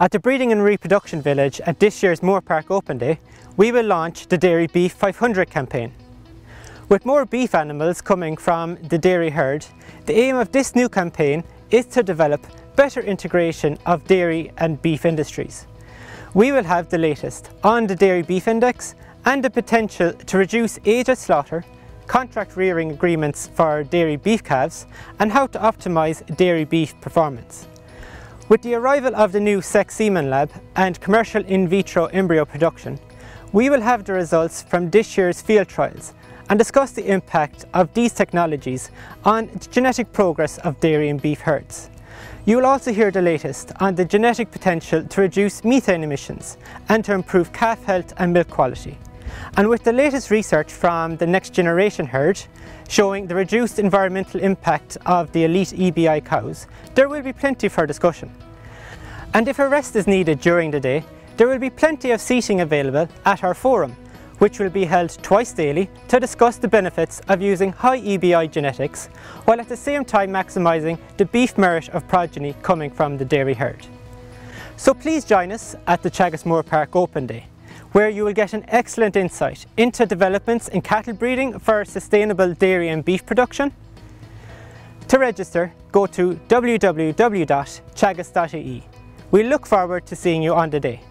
At the Breeding and Reproduction Village at this year's Moorepark Open Day, we will launch the Dairy Beef 500 campaign. With more beef animals coming from the dairy herd, the aim of this new campaign is to develop better integration of dairy and beef industries. We will have the latest on the Dairy Beef Index and the potential to reduce age at slaughter, contract rearing agreements for dairy beef calves and how to optimise dairy beef performance. With the arrival of the new Sex Semen Lab and commercial in vitro embryo production, we will have the results from this year's field trials and discuss the impact of these technologies on the genetic progress of dairy and beef herds. You will also hear the latest on the genetic potential to reduce methane emissions and to improve calf health and milk quality. And with the latest research from the next generation herd, showing the reduced environmental impact of the elite EBI cows, there will be plenty for discussion. And if a rest is needed during the day, there will be plenty of seating available at our forum, which will be held twice daily to discuss the benefits of using high EBI genetics, while at the same time maximising the beef merit of progeny coming from the dairy herd. So please join us at the Teagasc Moorepark Open Day where you will get an excellent insight into developments in cattle breeding for sustainable dairy and beef production. To register, go to www.teagasc.ie. We look forward to seeing you on the day.